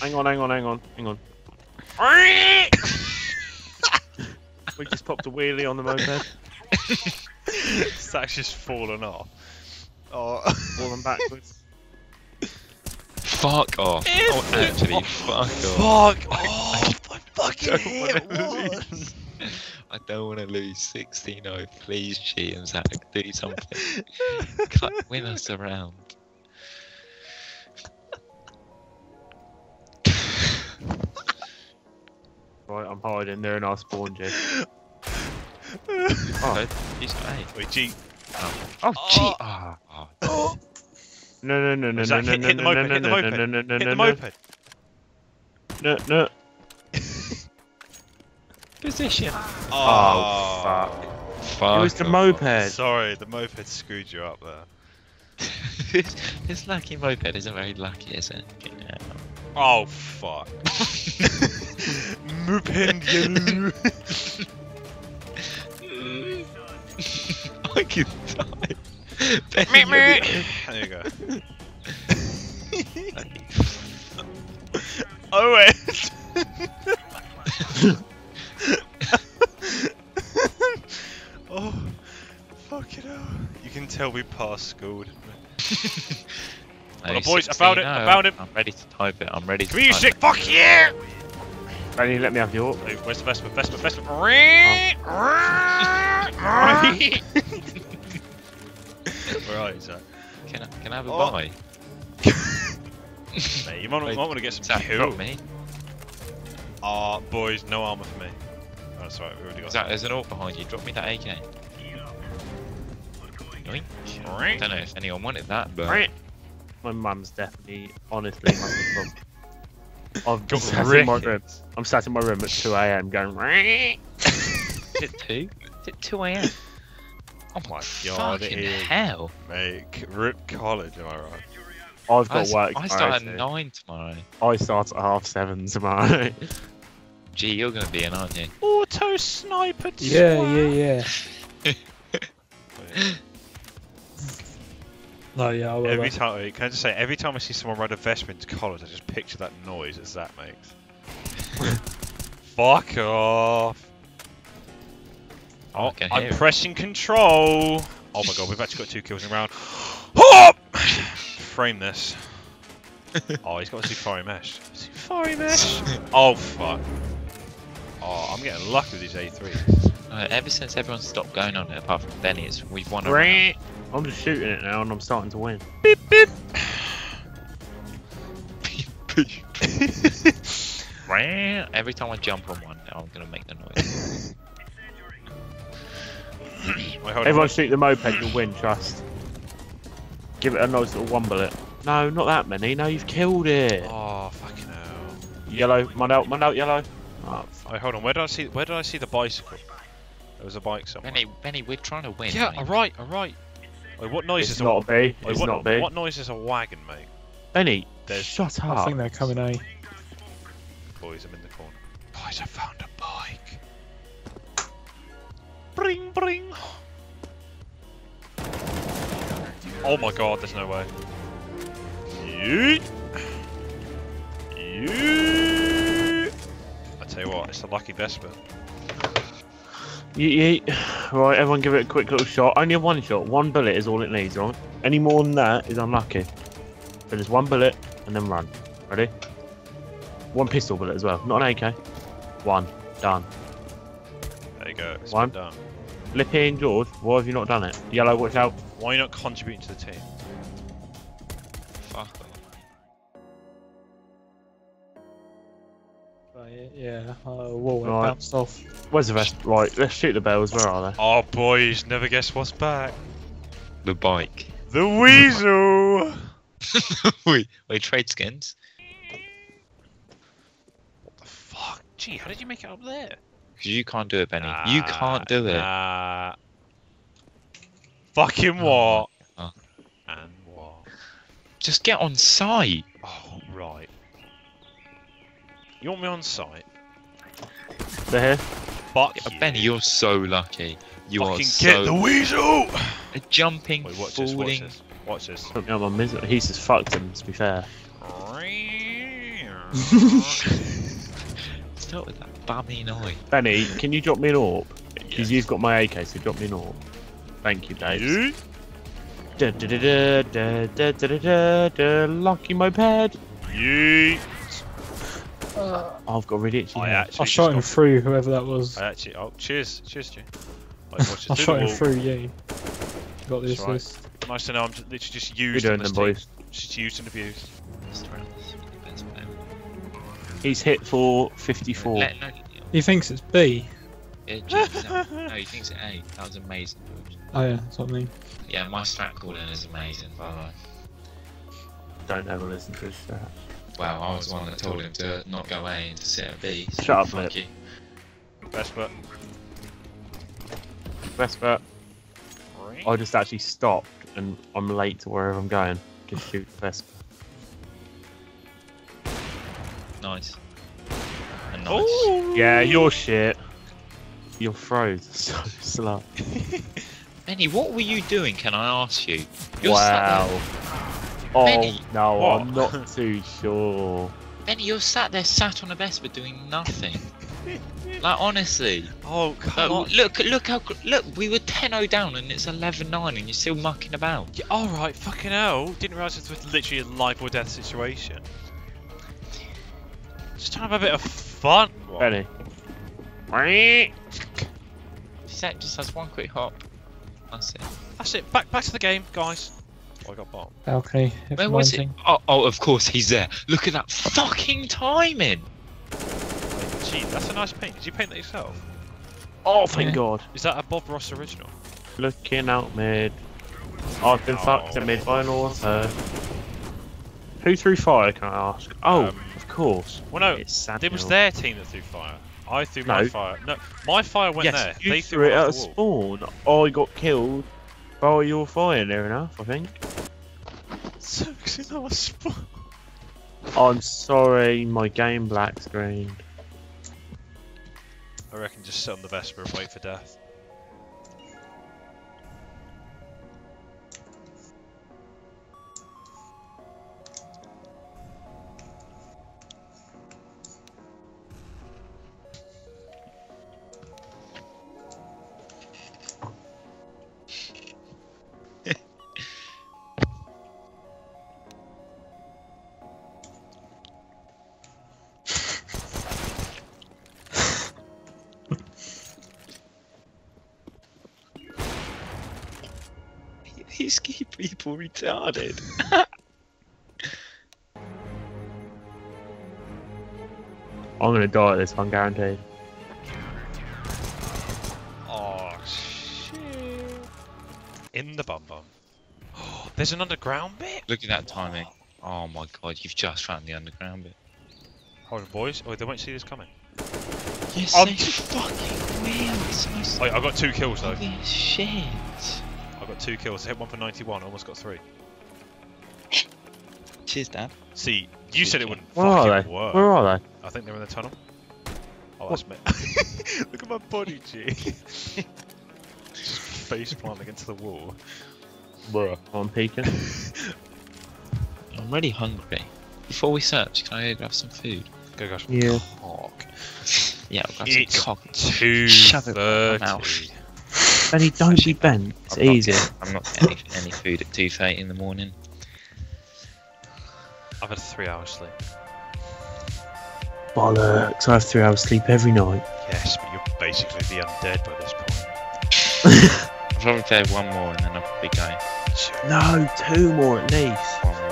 Hang on, hang on, hang on, hang on. we just popped a wheelie on the moped, That's just fallen off. Oh. Fallen backwards. Fuck off. Oh, actually, fuck off. Fuck off! I fucking hit one. I don't want to lose 16 0. Please, cheat and Zach, do something. Cut, win us around. Right, I'm hiding there and I'll spawn you. Oh, he's got A. Wait, G. Oh, gee. Ah, ah. No, no, no, no, no, Zach, no, hit, no, hit the no, moped, no, hit the no, moped, no, no, no, hit no, the no, moped. no, no. Position. Oh, fuck. Fuck. It was the off. moped. Sorry, the moped screwed you up there. this, this lucky moped isn't very lucky, is it? Yeah. Oh fuck. Moped you. I can die. Meep, meep. There you go. Owen. oh, oh fuck it hell. You can tell we passed school, didn't we? Hey, on, boys, I found it, I found it. I'm ready to type it. I'm ready to Come here, type shit. it. Fuck you! Only let me have your. Hey, where's the Vespa? Vespa, Vespa. Oh. Where are you, Zach? Can I, can I have a Oh. buy? Mate, you might, Wait, might want to get some Zach, kill. drop me. Ah, boys, no armor for me. Oh, that's right, we already got Zach, there's an orc behind you. Drop me that AK. Yoink. I don't know if anyone wanted that, but My mum's definitely, honestly, must have come. I've Got sat in my room. I'm sat in my room at 2 a.m. going. is it two? Is it two a.m.? Oh my god, it Fucking hell! Mate, rip college, am I right? I've got s- work. I tomorrow, start at too. nine tomorrow. I start at half seven tomorrow. Gee, you're gonna be in, aren't you? Auto sniper. Yeah, yeah, yeah. No, yeah, I will. Every time, wait, can I just say, every time I see someone ride a Vespa into college, I just picture that noise as that makes. Fuck off. Oh, I can hear I'm it. pressing control. Oh my god, we've actually got two kills in a round. Hop! Frame this. Oh, he's got a Safari mesh. Safari mesh. Oh fuck. Oh, I'm getting lucky with these A3s. Uh, ever since everyone stopped going on it, apart from Benny, it's, we've won a round. I'm just shooting it now and I'm starting to win. Beep beep. R Every time I jump on one, I'm gonna make the noise. Wait, hold on. Everyone shoot the moped, you'll win, trust. Give it a nice little one bullet. No, not that many. No, you've killed it. Oh fucking hell. Yellow, mine out, mine out, yellow. Oh. Wait, hold on. Where did I see? Where did I see the bicycle? There was a bike somewhere. Benny, Benny, we're trying to win. Yeah, alright, alright. Wait, what noise It's is a not a B. wait, It's what, not B. what noise is a wagon, mate? Benny, There's- shut I think they're coming A. Boys, I'm in the corner. Boys, I found a bike. Bring, bring. Oh my god, there's no way. Yeet. Yeet. I tell you what, it's a lucky Vespa. Yeet, yeet. Right, everyone give it a quick little shot. Only a one shot. One bullet is all it needs, right? Any more than that is unlucky. So just one bullet and then run. Ready? One pistol bullet as well. Not an AK. One. Done. There you go. It's One. done. Lippy and George, why have you not done it? Yellow, watch out. Why are you not contributing to the team? Fuck off. Right, yeah, uh, wall went Right. bounced off. Where's the rest? Right, let's shoot the bells. Where are they? Oh boys, never guess what's back. The bike. The weasel. wait, wait, trade skins? What the fuck? Gee, how did you make it up there? Because you can't do it, Benny. you can't do it. Nah. Fucking what? my And what? Just get on site. Oh, right. You want me on site? They're here. Fuck Yeah, you. Benny, you're so lucky. You Fucking are get the weasel! a jumping, Wait, watch this, watch this. Watch this. Put me on my misery. He's just fucked him, to be fair. Start with that bummy noise. Benny, can you drop me an orb? Because Yes. you've got my AK, so drop me an orb. Thank you, Dave. You? Da, da, da, da, da, da, da, da, da, da, lucky moped. You? Oh, I've got really itchy. I actually I shot him just through whoever that was. I actually. Oh, cheers, cheers, G. Like, I shot him through you. Got the That's right. Nice to know. I'm just, literally just We're used. doing them, boys. Just used and abused. Best round, best player. He's hit for 54. Let- let- He thinks it's B. yeah, G- no, no, he thinks it's A. That was amazing. George. Oh yeah, that's what I mean. Yeah, my strat calling is amazing, by the way. Don't ever listen to his strat. Wow, I was the one that told him to not go A and to sit at B. so Shut up, fuck Lip. Best bet. Best bet. I just actually stopped and I'm late to wherever I'm going. Just shoot best. Nice. And nice. Oh. Yeah, you're shit. Your throws are so slow. Benny, what were you doing, can I ask you? You're sat wow. There, Oh Benny. no, What? I'm not too sure. Benny, you're sat there, sat on a Vespa doing nothing. like, honestly. Oh, come on. Look, look how, look, we were 10-0 down and it's 11-9 and you're still mucking about. Yeah, Alright, fucking hell. Didn't realise this was literally a life or death situation. Just trying to have a bit of fun. Benny. Set just has one quick hop. That's it. That's it. Back back to the game, guys. Oh, I got bomb. Balcony. Where was it? Oh, oh, of course he's there. Look at that fucking timing. Gee, that's a nice paint. Did you paint that yourself? Oh, thank Yeah. God. Is that a Bob Ross original? Looking out mid. I've been fucked at mid by an author. Who threw fire, can I ask? Oh, Um, of course. Well, no, It's it was their team that threw fire. I threw my fire. No, my fire went yes, there. you they threw it off at a the wall. spawn. I got killed by your fire, near enough, I think. So, because that was spawn. Oh, I'm sorry, my game black screen. I reckon just sit on the Vespa and wait for death. These keep people retarded. I'm gonna die at this one, guaranteed. Oh shit! In the bum bum. Oh, there's an underground bit. Look at that timing. Oh my god, you've just found the underground bit. Hold on, boys. Oh, they won't see this coming. Yes, they fucking will. It's the most Oh, I got two kills though. obvious shit. I got two kills. I Hit one for 91. Almost got three. Cheers, Dad. See, you said it wouldn't Where are fucking they? work. Where are they? I think they're in the tunnel. Oh, that's me. Look at my body, G. Just face planting into the wall. Bruh. I'm peeking. I'm really hungry. Before we search, can I grab some food? Go, guys. Yeah. Cock. Yeah, I'll grab It's some cock. Two Shove it in my mouth. Thirty. Benny, don't be bent. It's I'm not easy. getting- I'm not getting any, any food at 2.30 in the morning. I've had three hours sleep. Bollocks. I have three hours sleep every night. Yes, but you're basically the undead by this point. I'll probably play one more and then I'll be going. No, two more at least. One more.